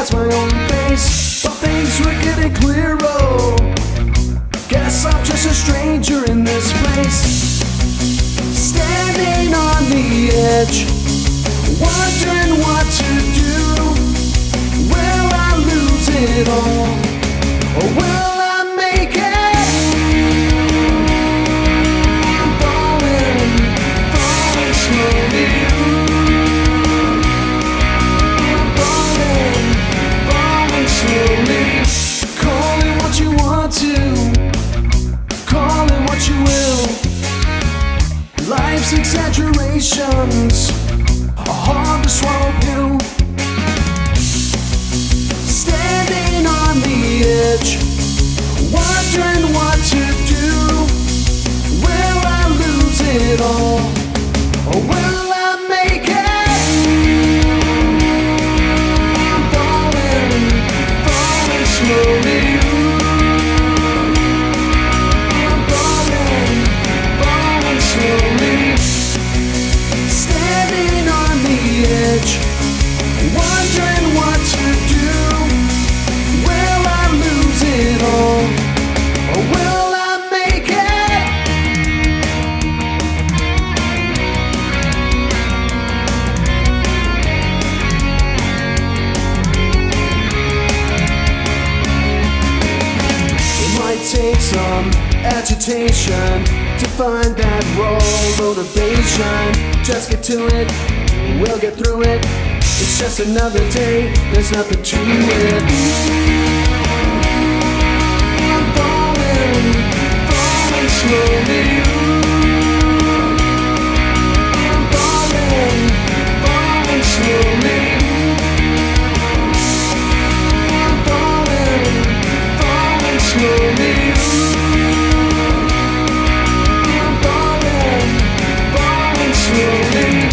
past my own face, but things were getting clearer. Guess I'm just a stranger in this place. Standing on the edge, wondering what to do. Will I lose it all? Edge, wondering what to do. Will I lose it all? Or will I make it? Falling, falling slowly. Falling, falling slowly. Standing on the edge, some agitation to find that raw motivation. Just get to it, we'll get through it. It's just another day, there's nothing to it. Slowly.